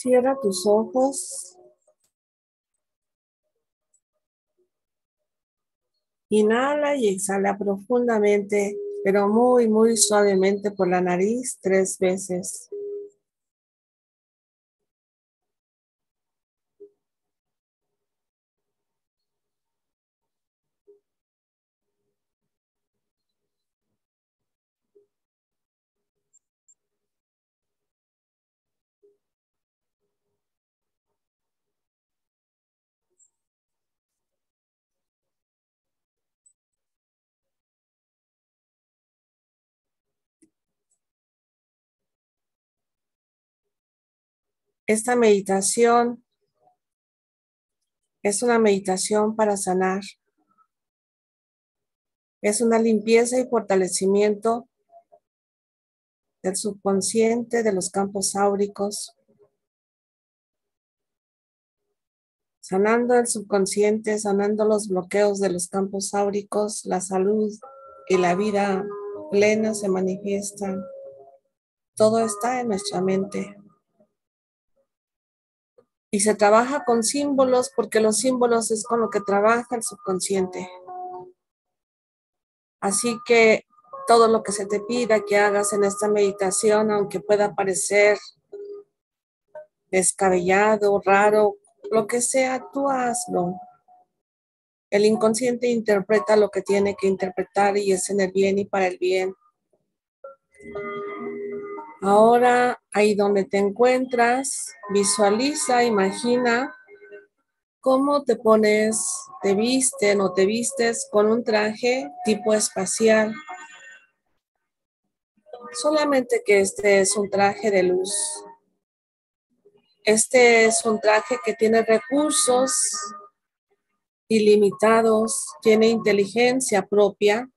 Cierra tus ojos. Inhala y exhala profundamente, pero muy, muy suavemente por la nariz tres veces. Esta meditación es una meditación para sanar. Es una limpieza y fortalecimiento del subconsciente, de los campos áuricos, sanando el subconsciente, sanando los bloqueos de los campos áuricos, la salud y la vida plena se manifiestan. Todo está en nuestra mente. Y se trabaja con símbolos porque los símbolos es con lo que trabaja el subconsciente. Así que todo lo que se te pida que hagas en esta meditación, aunque pueda parecer descabellado, raro, lo que sea, tú hazlo. El inconsciente interpreta lo que tiene que interpretar y es en el bien y para el bien. Ahora, ahí donde te encuentras, visualiza, imagina cómo te pones, te visten o te vistes con un traje tipo espacial. Solamente que este es un traje de luz. Este es un traje que tiene recursos ilimitados, tiene inteligencia propia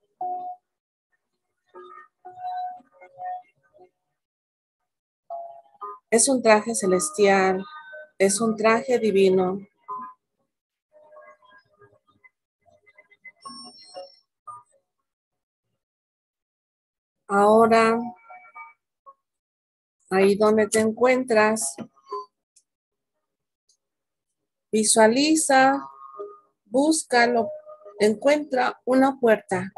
Es un traje celestial, es un traje divino. Ahora, ahí donde te encuentras, visualiza, búscalo, encuentra una puerta.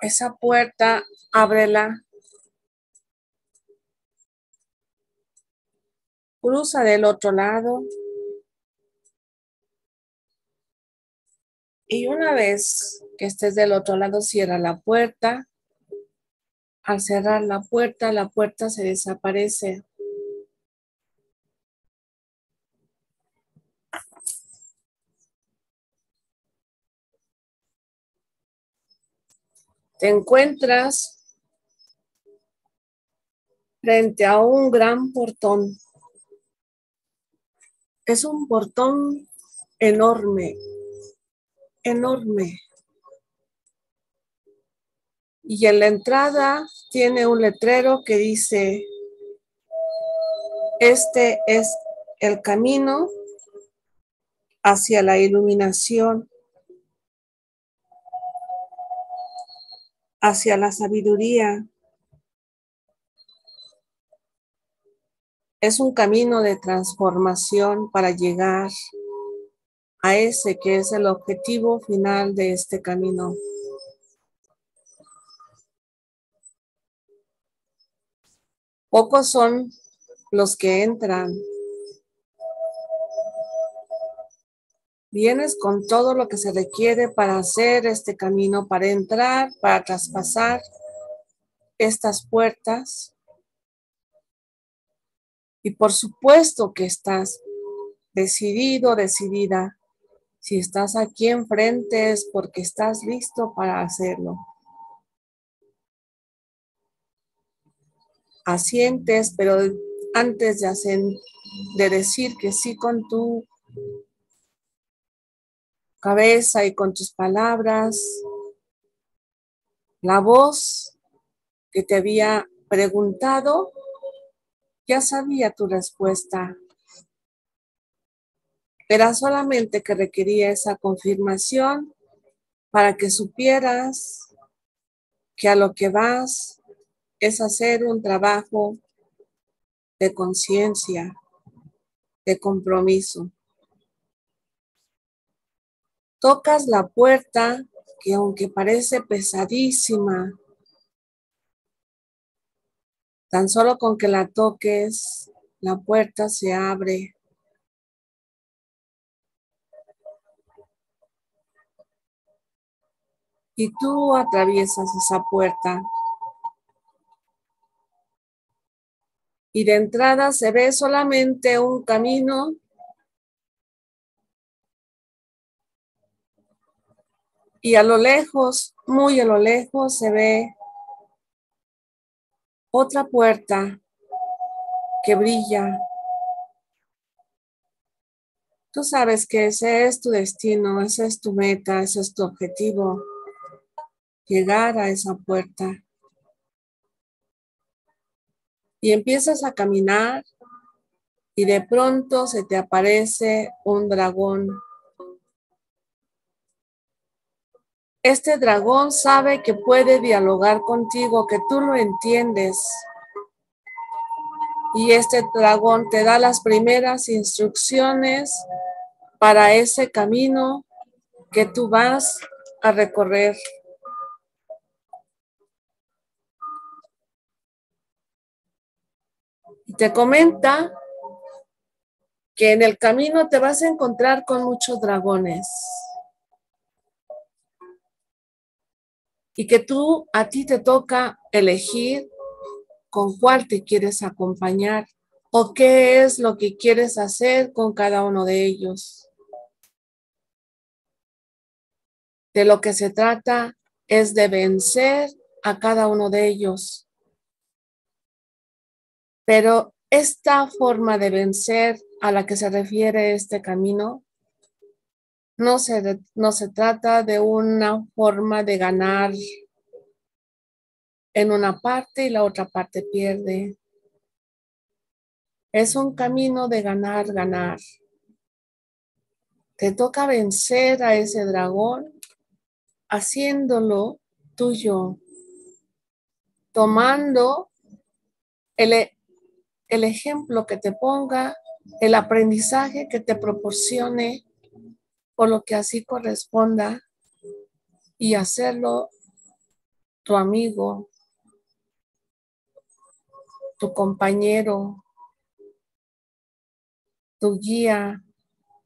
Esa puerta, ábrela. Cruza del otro lado. Y una vez que estés del otro lado, cierra la puerta. Al cerrar la puerta, la puerta se desaparece. Te encuentras frente a un gran portón. Es un portón enorme, enorme. Y en la entrada tiene un letrero que dice, este es el camino hacia la iluminación. Hacia la sabiduría. Es un camino de transformación para llegar a ese que es el objetivo final de este camino. Pocos son los que entran Vienes con todo lo que se requiere para hacer este camino, para entrar, para traspasar estas puertas. Y por supuesto que estás decidido, decidida. Si estás aquí enfrente es porque estás listo para hacerlo. Asientes, pero antes de, de decir que sí con tu cabeza y con tus palabras. La voz que te había preguntado ya sabía tu respuesta. Era solamente que requería esa confirmación para que supieras que a lo que vas es hacer un trabajo de conciencia, de compromiso. Tocas la puerta que aunque parece pesadísima, tan solo con que la toques, la puerta se abre. Y tú atraviesas esa puerta. Y de entrada se ve solamente un camino y a lo lejos, muy a lo lejos, se ve otra puerta que brilla. Tú sabes que ese es tu destino, ese es tu meta, ese es tu objetivo, llegar a esa puerta. Y empiezas a caminar y de pronto se te aparece un dragón Este dragón sabe que puede dialogar contigo, que tú lo entiendes. Y este dragón te da las primeras instrucciones para ese camino que tú vas a recorrer. Y te comenta que en el camino te vas a encontrar con muchos dragones. Y que tú a ti te toca elegir con cuál te quieres acompañar o qué es lo que quieres hacer con cada uno de ellos. De lo que se trata es de vencer a cada uno de ellos. Pero esta forma de vencer a la que se refiere este camino no se, no se trata de una forma de ganar en una parte y la otra parte pierde. Es un camino de ganar, ganar. Te toca vencer a ese dragón haciéndolo tuyo, tomando el, el ejemplo que te ponga, el aprendizaje que te proporcione por lo que así corresponda y hacerlo tu amigo, tu compañero, tu guía,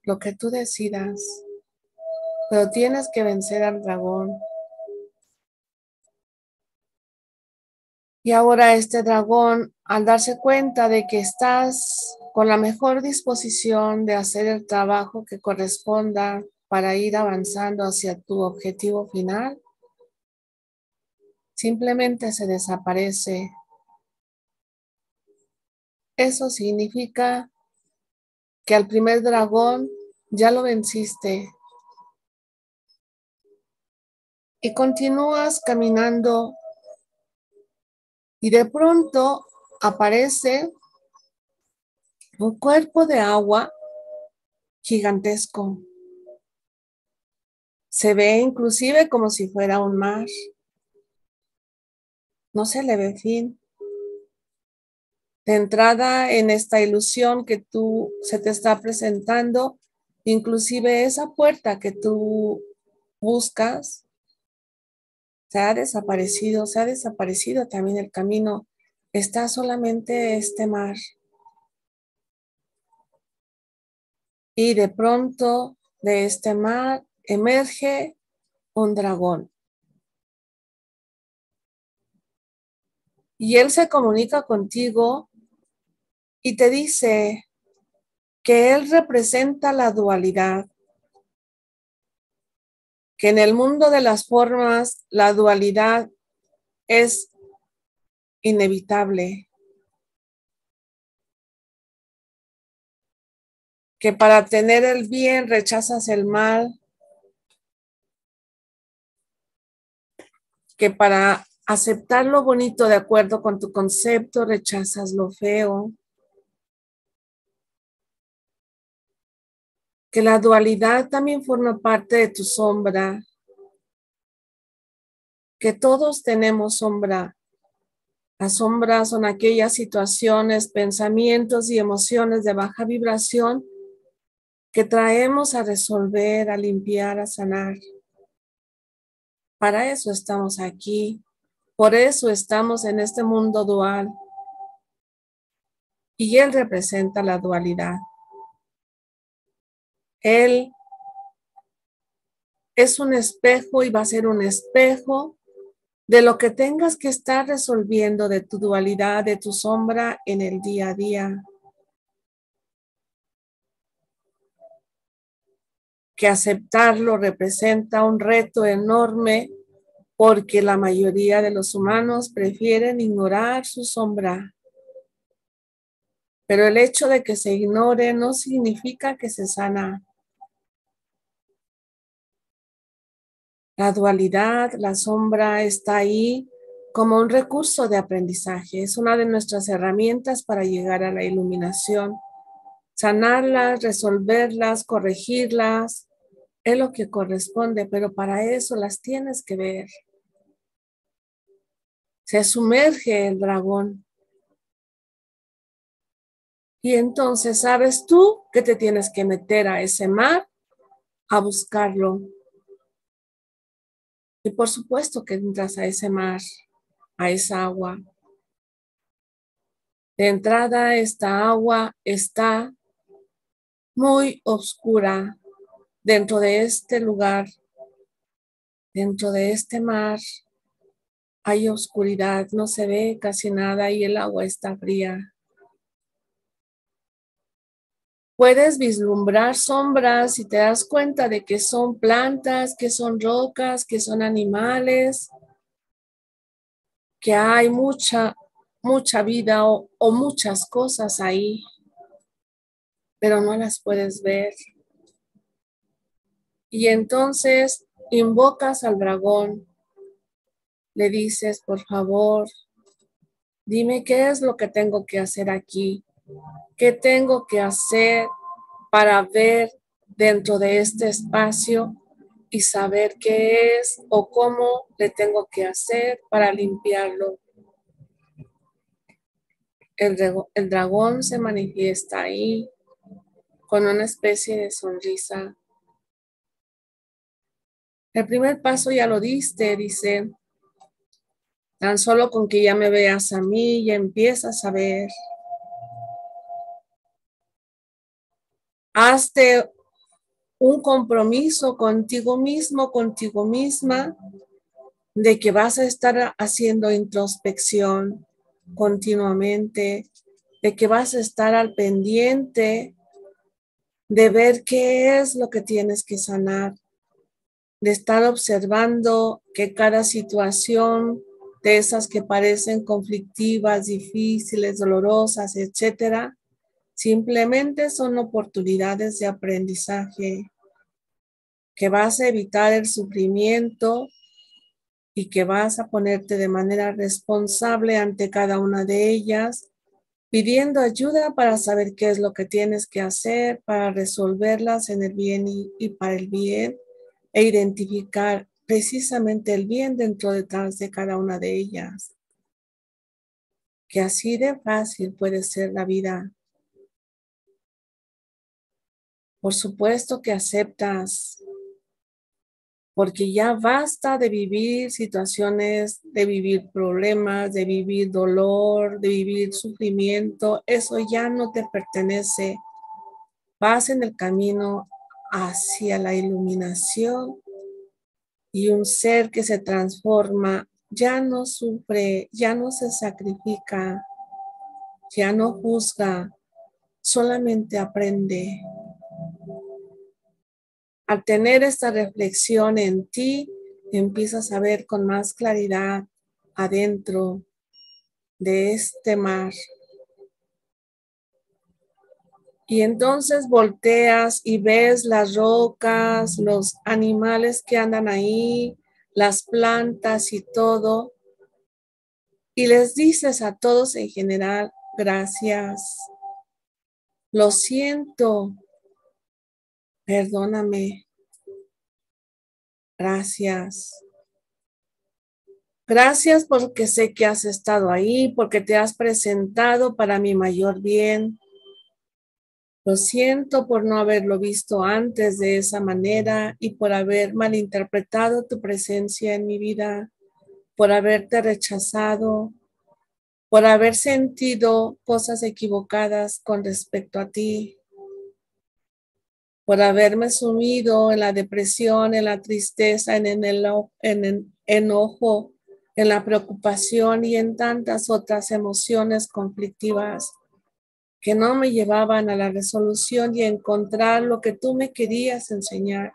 lo que tú decidas. Pero tienes que vencer al dragón. Y ahora este dragón, al darse cuenta de que estás con la mejor disposición de hacer el trabajo que corresponda para ir avanzando hacia tu objetivo final, simplemente se desaparece. Eso significa que al primer dragón ya lo venciste y continúas caminando y de pronto aparece un cuerpo de agua gigantesco. Se ve inclusive como si fuera un mar. No se le ve fin. De entrada en esta ilusión que tú se te está presentando, inclusive esa puerta que tú buscas, se ha desaparecido, se ha desaparecido también el camino. Está solamente este mar. y de pronto de este mar emerge un dragón. Y él se comunica contigo y te dice que él representa la dualidad, que en el mundo de las formas la dualidad es inevitable, que para tener el bien rechazas el mal, que para aceptar lo bonito de acuerdo con tu concepto rechazas lo feo. Que la dualidad también forma parte de tu sombra, que todos tenemos sombra. Las sombras son aquellas situaciones, pensamientos y emociones de baja vibración que traemos a resolver, a limpiar, a sanar. Para eso estamos aquí, por eso estamos en este mundo dual. Y Él representa la dualidad. Él es un espejo y va a ser un espejo de lo que tengas que estar resolviendo de tu dualidad, de tu sombra en el día a día. Que aceptarlo representa un reto enorme porque la mayoría de los humanos prefieren ignorar su sombra. Pero el hecho de que se ignore no significa que se sana. La dualidad, la sombra está ahí como un recurso de aprendizaje. Es una de nuestras herramientas para llegar a la iluminación. Sanarlas, resolverlas, corregirlas, es lo que corresponde, pero para eso las tienes que ver. Se sumerge el dragón. Y entonces sabes tú que te tienes que meter a ese mar a buscarlo y por supuesto que entras a ese mar, a esa agua. De entrada, esta agua está muy oscura dentro de este lugar, dentro de este mar. Hay oscuridad, no se ve casi nada y el agua está fría. Puedes vislumbrar sombras y te das cuenta de que son plantas, que son rocas, que son animales, que hay mucha, mucha vida o, o muchas cosas ahí, pero no las puedes ver. Y entonces invocas al dragón, le dices, por favor, dime qué es lo que tengo que hacer aquí. ¿Qué tengo que hacer para ver dentro de este espacio y saber qué es o cómo le tengo que hacer para limpiarlo? El, dragón se manifiesta ahí con una especie de sonrisa. El primer paso ya lo diste, dice, tan solo con que ya me veas a mí, ya empiezas a ver Hazte un compromiso contigo mismo, contigo misma, de que vas a estar haciendo introspección continuamente, de que vas a estar al pendiente de ver qué es lo que tienes que sanar, de estar observando que cada situación de esas que parecen conflictivas, difíciles, dolorosas, etcétera, Simplemente son oportunidades de aprendizaje que vas a evitar el sufrimiento y que vas a ponerte de manera responsable ante cada una de ellas, pidiendo ayuda para saber qué es lo que tienes que hacer para resolverlas en el bien y, para el bien e identificar precisamente el bien dentro detrás de cada una de ellas. Que así de fácil puede ser la vida por supuesto que aceptas, porque ya basta de vivir situaciones, de vivir problemas, de vivir dolor, de vivir sufrimiento. Eso ya no te pertenece. Vas en el camino hacia la iluminación y un ser que se transforma ya no sufre, ya no se sacrifica, ya no juzga, solamente aprende. Al tener esta reflexión en ti, empiezas a ver con más claridad adentro de este mar. Y entonces volteas y ves las rocas, los animales que andan ahí, las plantas y todo. Y les dices a todos en general, gracias. Lo siento Perdóname. Gracias. Gracias porque sé que has estado ahí, porque te has presentado para mi mayor bien. Lo siento por no haberlo visto antes de esa manera y por haber malinterpretado tu presencia en mi vida, por haberte rechazado, por haber sentido cosas equivocadas con respecto a ti, por haberme sumido en la depresión, en la tristeza, en el, en el enojo, en la preocupación y en tantas otras emociones conflictivas que no me llevaban a la resolución y a encontrar lo que tú me querías enseñar.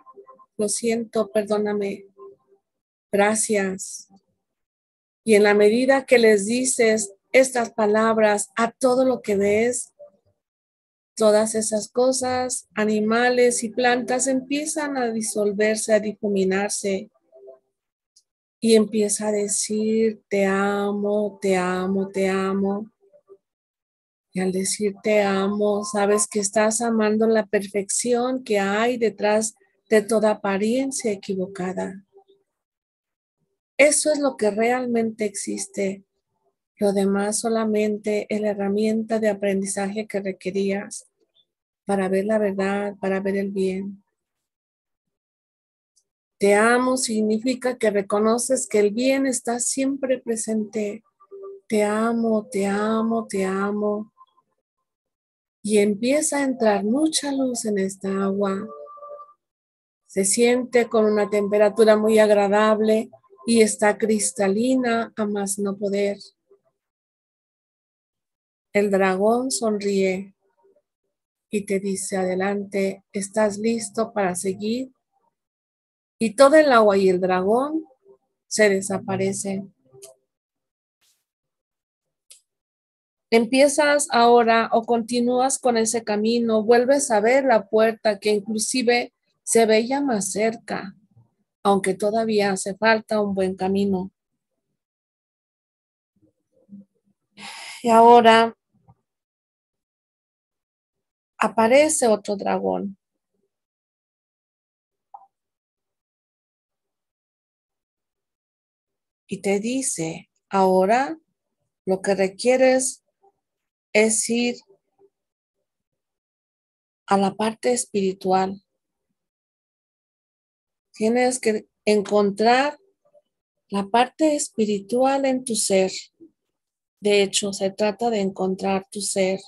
Lo siento, perdóname. Gracias. Y en la medida que les dices estas palabras a todo lo que ves, todas esas cosas, animales y plantas empiezan a disolverse, a difuminarse. Y empieza a decir, te amo, te amo, te amo. Y al decir te amo, sabes que estás amando la perfección que hay detrás de toda apariencia equivocada. Eso es lo que realmente existe. Lo demás solamente es la herramienta de aprendizaje que requerías para ver la verdad, para ver el bien. Te amo significa que reconoces que el bien está siempre presente. Te amo, te amo, te amo y empieza a entrar mucha luz en esta agua. Se siente con una temperatura muy agradable y está cristalina a más no poder. El dragón sonríe y te dice adelante, ¿estás listo para seguir? Y todo el agua y el dragón se desaparecen. Empiezas ahora o continúas con ese camino, vuelves a ver la puerta que inclusive se veía más cerca, aunque todavía hace falta un buen camino. Y ahora aparece otro dragón. Y te dice, ahora lo que requieres es ir a la parte espiritual. Tienes que encontrar la parte espiritual en tu ser. De hecho, se trata de encontrar tu ser.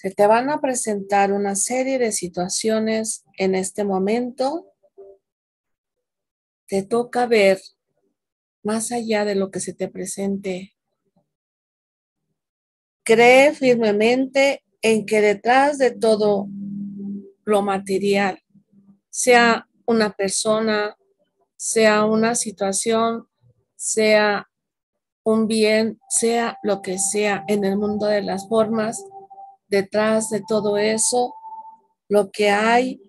Se te van a presentar una serie de situaciones en este momento. Te toca ver más allá de lo que se te presente Cree firmemente en que detrás de todo lo material, sea una persona, sea una situación, sea un bien, sea lo que sea en el mundo de las formas, detrás de todo eso, lo que hay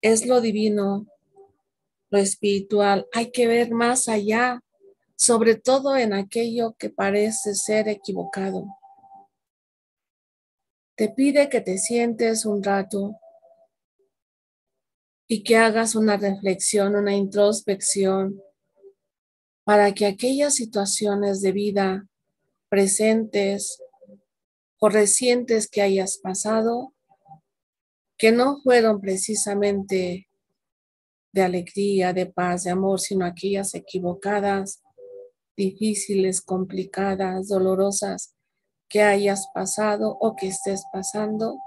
es lo divino, lo espiritual. Hay que ver más allá sobre todo en aquello que parece ser equivocado. Te pide que te sientes un rato y que hagas una reflexión, una introspección para que aquellas situaciones de vida presentes o recientes que hayas pasado, que no fueron precisamente de alegría, de paz, de amor, sino aquellas equivocadas, difíciles, complicadas, dolorosas que hayas pasado o que estés pasando.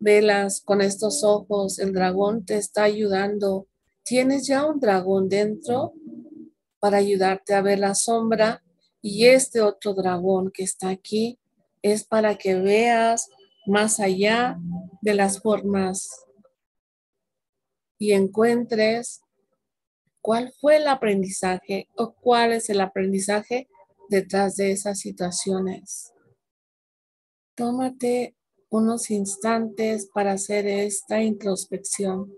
Velas con estos ojos, el dragón te está ayudando. Tienes ya un dragón dentro para ayudarte a ver la sombra y este otro dragón que está aquí es para que veas más allá de las formas y encuentres ¿Cuál fue el aprendizaje o cuál es el aprendizaje detrás de esas situaciones? Tómate unos instantes para hacer esta introspección.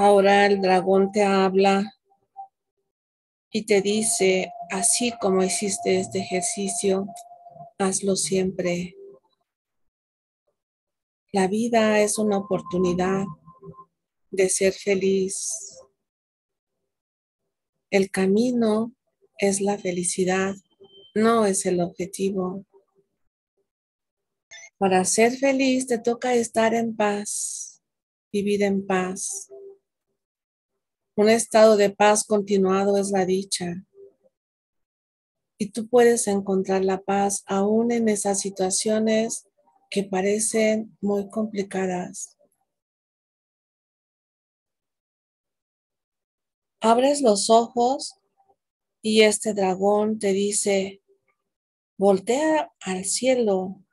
Ahora el dragón te habla y te dice, así como hiciste este ejercicio, hazlo siempre. La vida es una oportunidad de ser feliz. El camino es la felicidad, no es el objetivo. Para ser feliz te toca estar en paz, vivir en paz. Un estado de paz continuado es la dicha. Y tú puedes encontrar la paz aún en esas situaciones que parecen muy complicadas. Abres los ojos y este dragón te dice, voltea al cielo.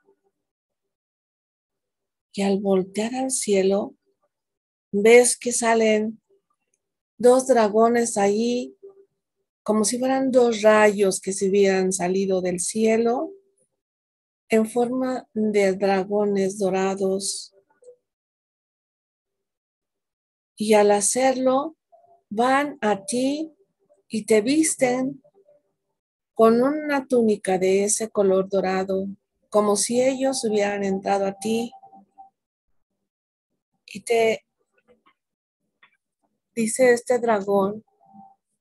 Y al voltear al cielo, ves que salen dos dragones ahí, como si fueran dos rayos que se hubieran salido del cielo en forma de dragones dorados. Y al hacerlo, van a ti y te visten con una túnica de ese color dorado, como si ellos hubieran entrado a ti y te dice este dragón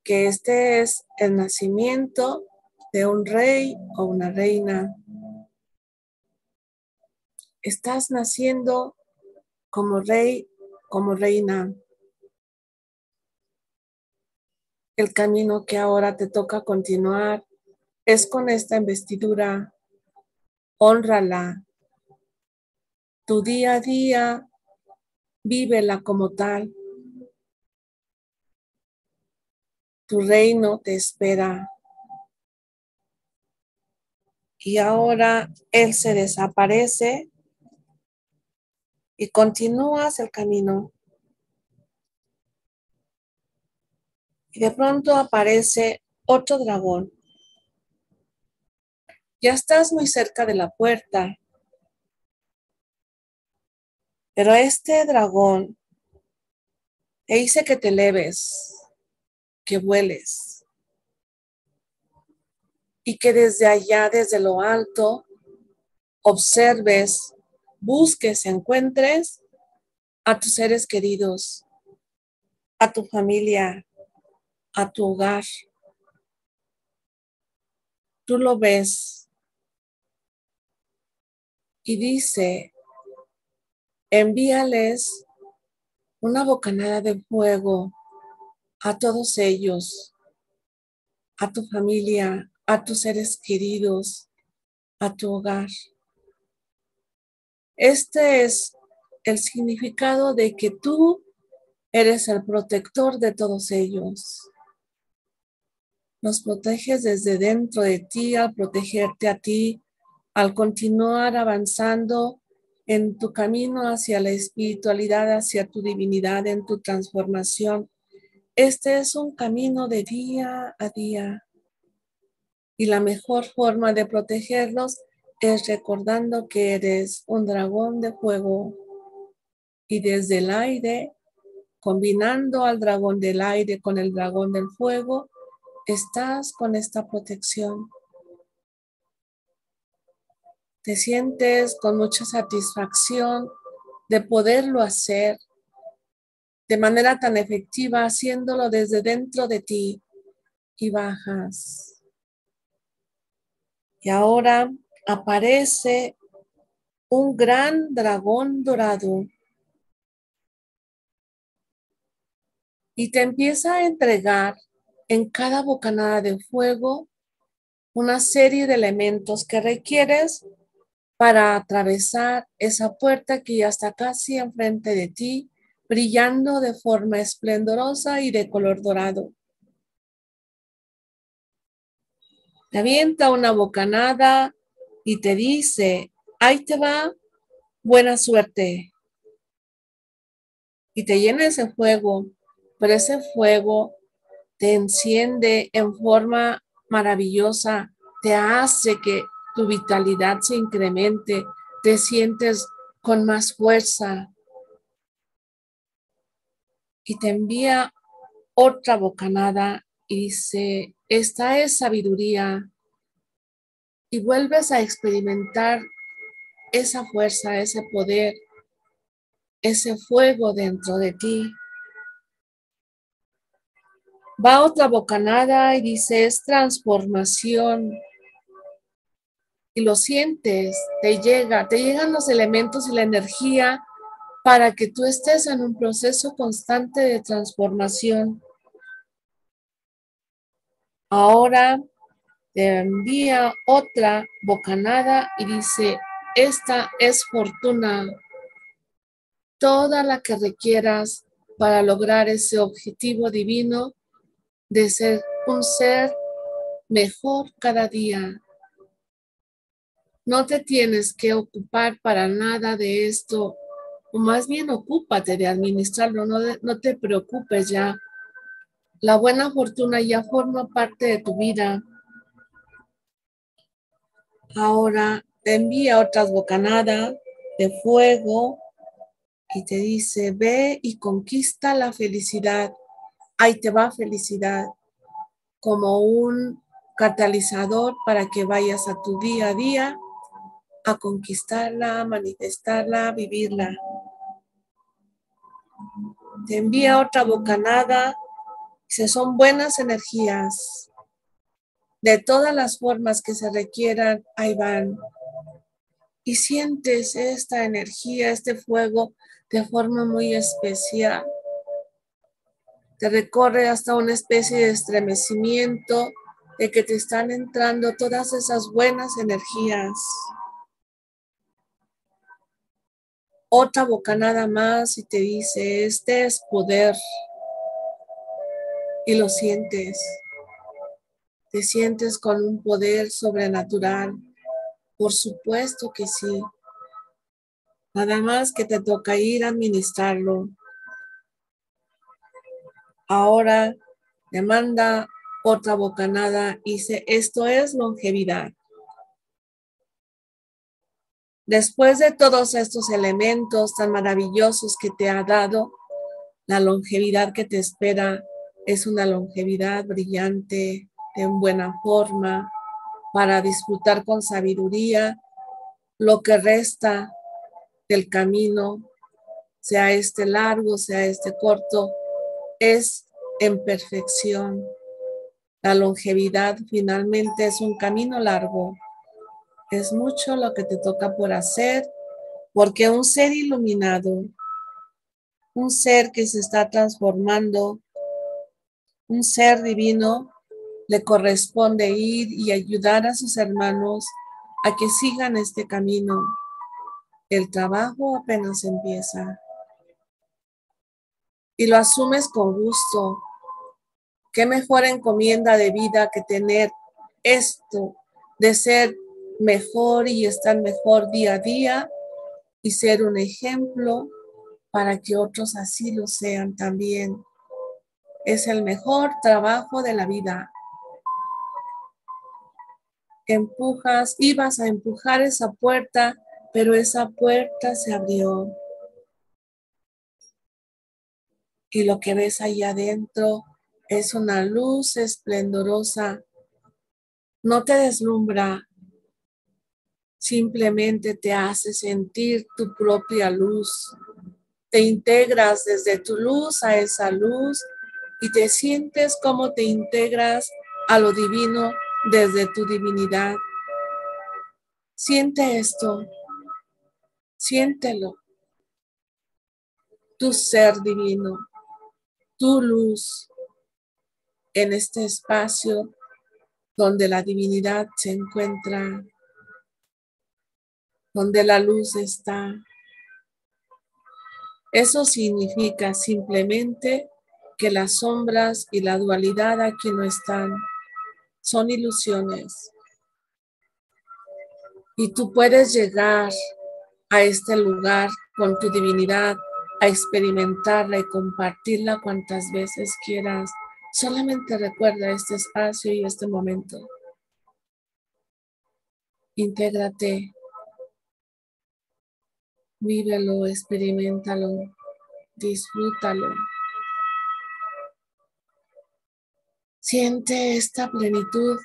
que este es el nacimiento de un rey o una reina estás naciendo como rey, como reina. El camino que ahora te toca continuar es con esta investidura. Honrala. Tu día a día, vívela como tal. Tu reino te espera. Y ahora Él se desaparece y continúas el camino. Y de pronto aparece otro dragón. Ya estás muy cerca de la puerta. Pero este dragón te dice que te leves, que vueles. Y que desde allá, desde lo alto, observes busques, encuentres a tus seres queridos, a tu familia, a tu hogar. Tú lo ves y dice, envíales una bocanada de fuego a todos ellos, a tu familia, a tus seres queridos, a tu hogar. Este es el significado de que tú eres el protector de todos ellos. Nos proteges desde dentro de ti al protegerte a ti, al continuar avanzando en tu camino hacia la espiritualidad, hacia tu divinidad, en tu transformación. Este es un camino de día a día. Y la mejor forma de protegerlos es recordando que eres un dragón de fuego y desde el aire, combinando al dragón del aire con el dragón del fuego, estás con esta protección. Te sientes con mucha satisfacción de poderlo hacer de manera tan efectiva, haciéndolo desde dentro de ti y bajas. Y ahora aparece un gran dragón dorado y te empieza a entregar en cada bocanada de fuego una serie de elementos que requieres para atravesar esa puerta que ya está casi enfrente de ti, brillando de forma esplendorosa y de color dorado. Te avienta una bocanada y te dice, ahí te va, buena suerte. Y te llena ese fuego, pero ese fuego te enciende en forma maravillosa, te hace que tu vitalidad se incremente, te sientes con más fuerza. Y te envía otra bocanada y dice, esta es sabiduría y vuelves a experimentar esa fuerza, ese poder, ese fuego dentro de ti. Va otra bocanada y dice, es transformación. Y lo sientes, te llega, te llegan los elementos y la energía para que tú estés en un proceso constante de transformación. Ahora te envía otra bocanada y dice, esta es fortuna, toda la que requieras para lograr ese objetivo divino de ser un ser mejor cada día. No te tienes que ocupar para nada de esto, más bien ocúpate de administrarlo, no, no te preocupes ya. La buena fortuna ya forma parte de tu vida. Ahora te envía otras bocanadas de fuego y te dice, ve y conquista la felicidad. Ahí te va felicidad como un catalizador para que vayas a tu día a día a conquistarla, manifestarla, vivirla. Te envía otra bocanada. Si son buenas energías. De todas las formas que se requieran, ahí van. Y sientes esta energía, este fuego de forma muy especial. Te recorre hasta una especie de estremecimiento de que te están entrando todas esas buenas energías. Otra bocanada más y te dice, este es poder. Y lo sientes. Te sientes con un poder sobrenatural. Por supuesto que sí. Nada más que te toca ir a administrarlo. Ahora le manda otra bocanada y dice, esto es longevidad. Después de todos estos elementos tan maravillosos que te ha dado, la longevidad que te espera es una longevidad brillante, en buena forma, para disfrutar con sabiduría lo que resta del camino, sea este largo, sea este corto, es en perfección. La longevidad finalmente es un camino largo. Es mucho lo que te toca por hacer, porque un ser iluminado, un ser que se está transformando, un ser divino, le corresponde ir y ayudar a sus hermanos a que sigan este camino el trabajo apenas empieza. Y lo asumes con gusto. Qué mejor encomienda de vida que tener esto de ser mejor y estar mejor día a día y ser un ejemplo para que otros así lo sean también. Es el mejor trabajo de la vida. Empujas, ibas a empujar esa puerta pero esa puerta se abrió. Y lo que ves ahí adentro es una luz esplendorosa. No te deslumbra, simplemente te hace sentir tu propia luz. Te integras desde tu luz a esa luz y te sientes como te integras a lo divino desde tu divinidad. Siente esto. Siéntelo. Tu ser divino, tu luz en este espacio donde la divinidad se encuentra, donde la luz está. Eso significa simplemente que las sombras y la dualidad aquí no están, son ilusiones. Y tú puedes llegar a este lugar con tu divinidad, a experimentarla y compartirla cuantas veces quieras. Solamente recuerda este espacio y este momento. Intégrate. Vívelo, experimentalo, disfrútalo. Siente esta plenitud.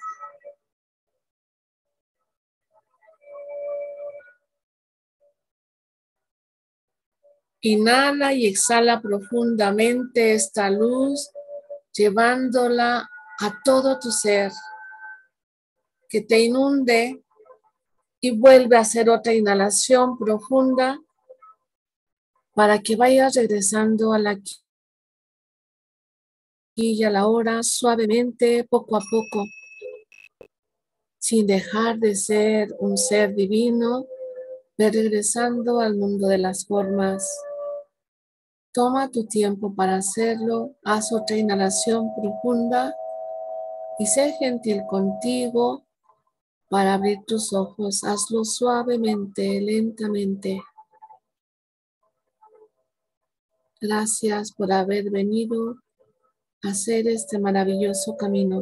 Inhala y exhala profundamente esta luz, llevándola a todo tu ser, que te inunde y vuelve a hacer otra inhalación profunda para que vayas regresando a la aquí y a la hora suavemente, poco a poco, sin dejar de ser un ser divino, ve regresando al mundo de las formas. Toma tu tiempo para hacerlo, haz otra inhalación profunda y sé gentil contigo para abrir tus ojos. Hazlo suavemente, lentamente. Gracias por haber venido a hacer este maravilloso camino.